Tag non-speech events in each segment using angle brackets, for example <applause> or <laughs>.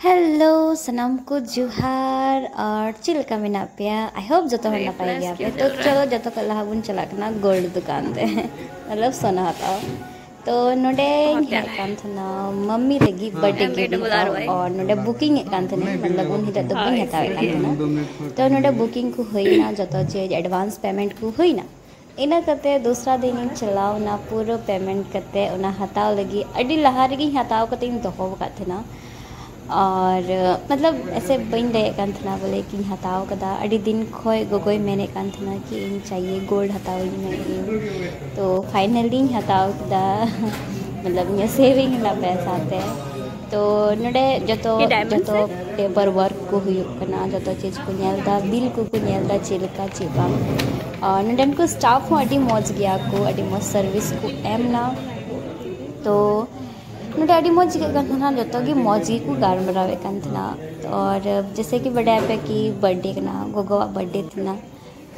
Hello सनम को जुहार और chill का मेना पे आई होप जो तो नपाय गया पे. तो चलो जो तो लहा बुन चला गोल्ड दुकान ते <laughs> मतलब सोना हता तो नोडे कान थना मम्मी लगी बर्थडे गिफ्ट और नोडे बुकिंग कान थने मतलब उन हिता तो बुकिंग हता कान थना तो नोडे बुकिंग को होइना जो तो चे एडवांस पेमेंट को होइना इन करते दूसरा दिन चलाव ना पूरा पेमेंट करते उना हताव लगी। अडी लहा रगी हताव करते दोहो का थना और मतलब ऐसे बन रहे कान थना बोले कि हताओ कदा। अड़ी दिन खोए गोगोई मैंने कान थना कि इन चाहिए गोल्ड हताओ मैं तो फाइनली हताओ कदा। <laughs> मतलब ये सेविंग ना पैसा थे तो नडे जो जो पेपर वर्क को हुई जो चीज़ को नेलदा बिल को को नेलदा चिलका चिबाम और नडन को स्टाफ हो अड़ी मौज गया को अड़ी मौज सर्विस को एम ना। तो नोटे अभी मौज जो जो मौज को गारमरावे और जैसे कि बड़े पे कि बर्थडे करना गोगो बर्थडे थी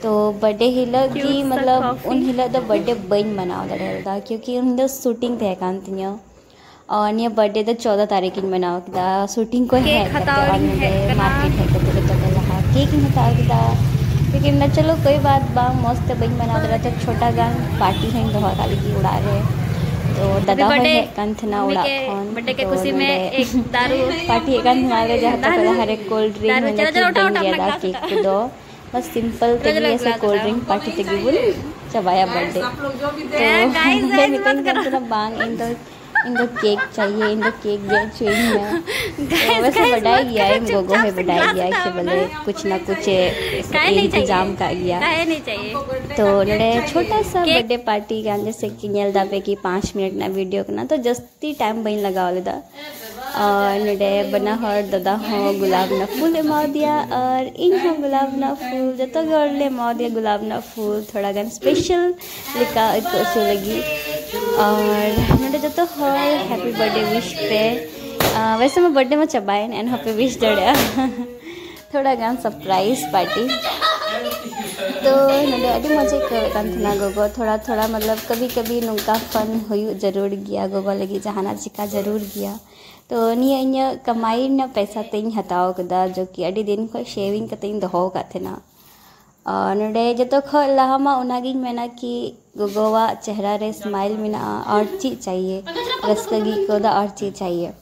तो बर्थडे हिल की मतलब उन हिल तो बर्थडे बन मनाव दड़ा क्योंकि उन शूटिंग थे कान तिया और निया बर्थडे तो चौदह तारीख इन मनाव किदा शूटिंग को है मार्केट है तो तो लहा केक इन हताव किदा लेकिन चलो कोई बात बा मस्त बन मनाव दड़ा तो छोटा गान पार्टी है दोहा काली की उड़ा रहे। तो दादा बटे कंथ ना उड़ा कौन? बर्थडे के खुशी में एक दारू पार्टी एकान थनाले जहाँ तक हर एक कोल्ड ड्रिंक चलो चलो उठा उठा केक को दो। बस सिंपल तेगी <laughs> ऐसे कोल्ड ड्रिंक पार्टी तेगी बोल चबाया बर्थडे तो गाइस गाइस मत करो। बांग इन दो इनको केक चाहिए इनको केक दे चाहिए <laughs> तो वैसे बढ़ाई गया है गोगो है बढ़ाई गया है कि बोले कुछ ना कुछ इंतज़ाम का गया तो लड़े छोटा सा बर्थडे पार्टी का जैसे कि नेल दाबे की पाँच मिनट ना वीडियो का ना तो जस्ती टाइम बन लगा वाले और नडे बना हर दादा हो गुलाब ना फूल एमा दिया और इन हो गुलाब ना फूल जो तो गौरले एमा दिया गुलाब ना फूल। थोड़ा गन स्पेशल लिखा लगी। और नोटे जो तो हॉल हैप्पी बर्थडे विश पे। आ, वैसे मैं बर्थडे में चबाए एंड हैप्पी विश दड़िया थोड़ा गान सरप्राइज़ पार्टी तो अभी मज़े करना गोगो। थोड़ा थोड़ा मतलब कभी कभी नुका फन हुई ज़रूर गया। गोगो लगी जहाना चिका ज़रूर गया। तो निया कमाई न पैसा तीन हताव कदा जो कि अभी दिन खो शेविंग कते दोहो का थे ना। जो उनागिन मेना कि गोगोवा चेहरा रे स्माइल मेना और चीज़ चाहिए। रसकगी को दा और चीज़ चाहिए।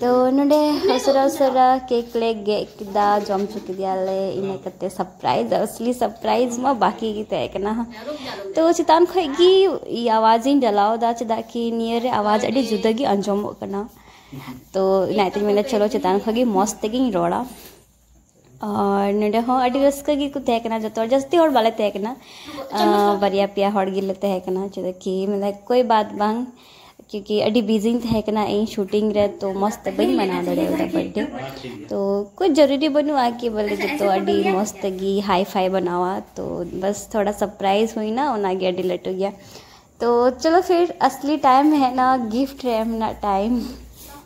तो नोडे उसरा उसरा केक ले गेदा जम चुकी दिया ले, इने सरप्राइज़ असली सरप्राइज़ मा बाकी की तय कना तो चितान खगी आवाज़ इन डलाओ दा चदा कि नियर आवाज़ अडी जुदगी अंजम कना तो नाइते मैंने चलो चितान खगी और नोडे हो अड़ी रस्का गी को जो जस्ती और बाले तहकना बरिया पिया हड़ गिले तहकना चलो कि मतलब कोई बात बांग क्योंकि अड़ी बिज़ी इन शूटिंग रे तो मस्त बन मना दड़े बर्थडे तो कुछ ज़रूरी बनू आ कि बोले जो अभी मस्त गी हाई फाई बनावा तो बस थोड़ा सरप्राइज़ हुई ना उन आगे अड़ी लट गया। तो चलो फिर असली टाइम है ना गिफ्ट है ना टाइम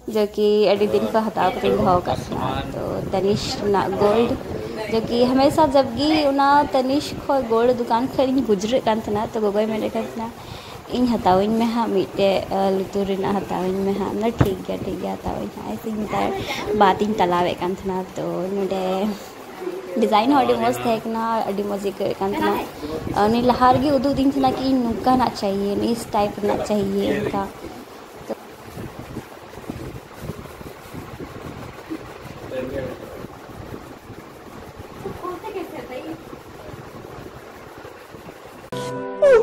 जो कि दिन को हटा कर भाव करना तो तनिष ना गोल्ड, जो कि हमेशा जब गी उना तनिष खो गोल्ड दुकान खरीद गुजर कान तो गोगोई में देखना इन हताविन में हाँ मीटे लुतुर हताविन में हाँ ना ठीक गया ठीक गया हताविन हाँ ऐसे ही बात इन तलावे कान तो नोडे डिज़ाइन है अड़ी मज़े तना नी लहार गी उदू दिन तना कि नुका ना चाहिए इस टाइप चाहिए इनका।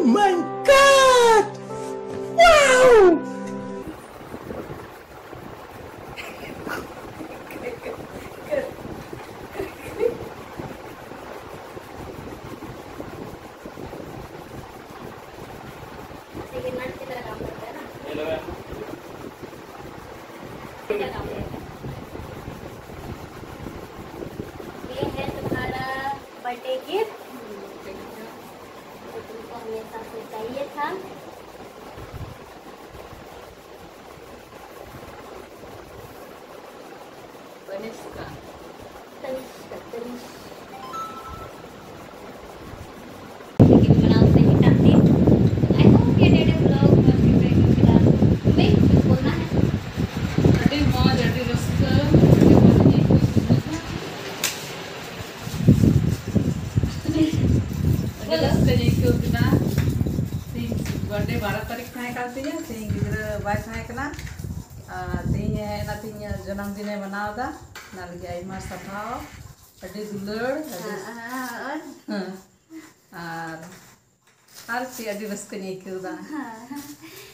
mind ಬರ್ಡೇ ಬಾರ ತಾರೀಕು ತನಕ ಆಗ್ತೀನಿ ತೆಹಿನ ಗಿದ್ರ ಬಾಯ್ ತನಕನ ತೆಹಿನ ಏನಾ ತೆಹಿನ ಜನ್ಮದಿನ ಮನಾವದ ನಾಲ್ಗೆ ಐಮಾ ಸಭಾವ ಅಡ್ಡಿ ದುಲ್ಲಡ್ ಆರ್ आर सी अभी बस को नहीं क्यों दा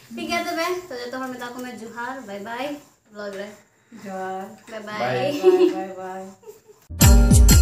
ठीक है तो मैं तो जो तो हमें ताको मैं जुहार बाय बाय ब्लॉग रहे जुहार बाय बाय बाय बाय